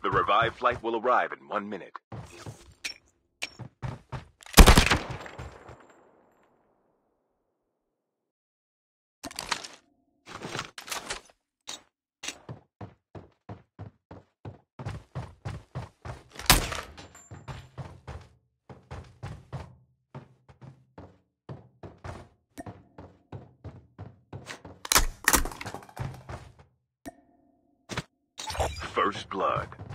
The revived flight will arrive in one minute. First Blood.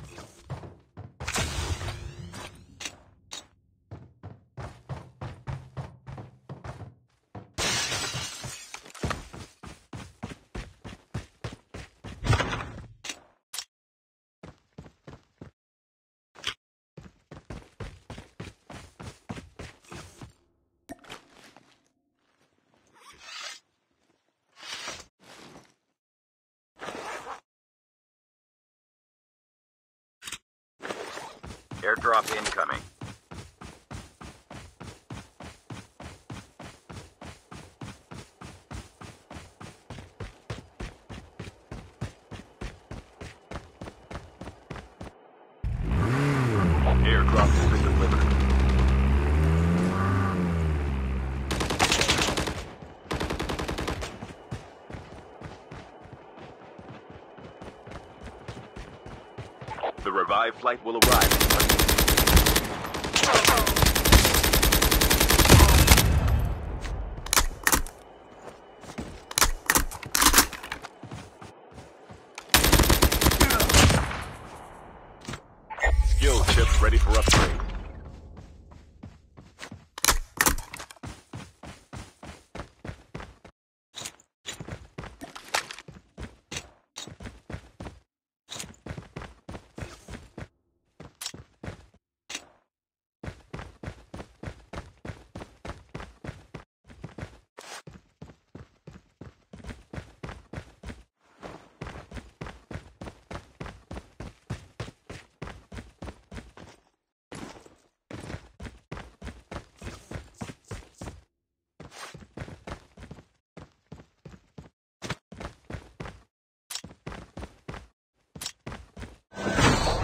Airdrop incoming. The revived flight will arrive. Ready for upgrade.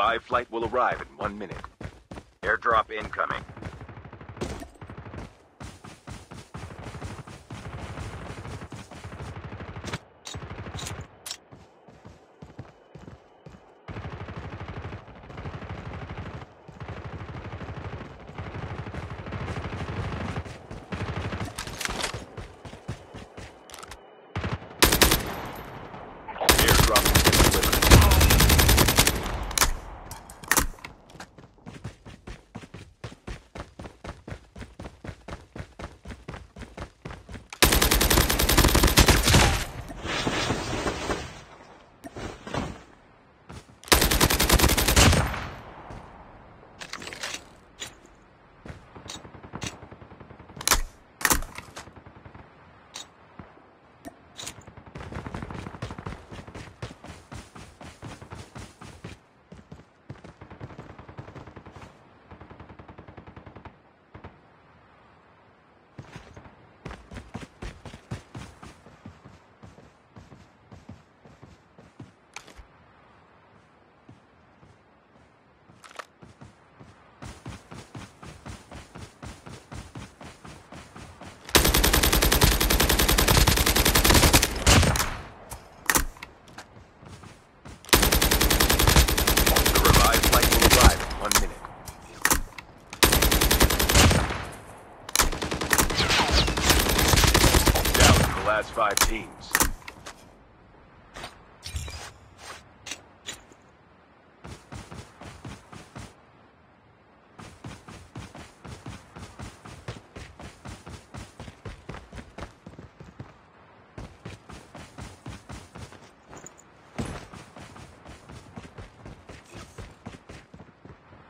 The revived flight will arrive in one minute. Airdrop incoming. five teams.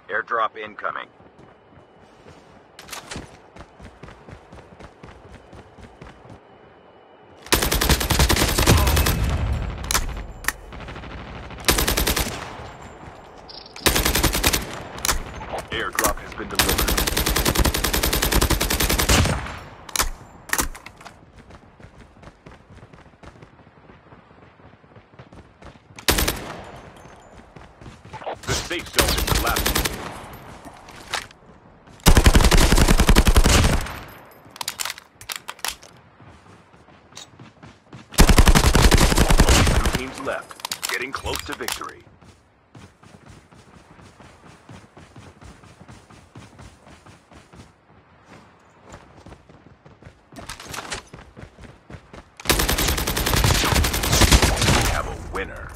Airdrop incoming. Airdrop has been delivered. The safe zone is collapsing. Two teams left, getting close to victory. winner.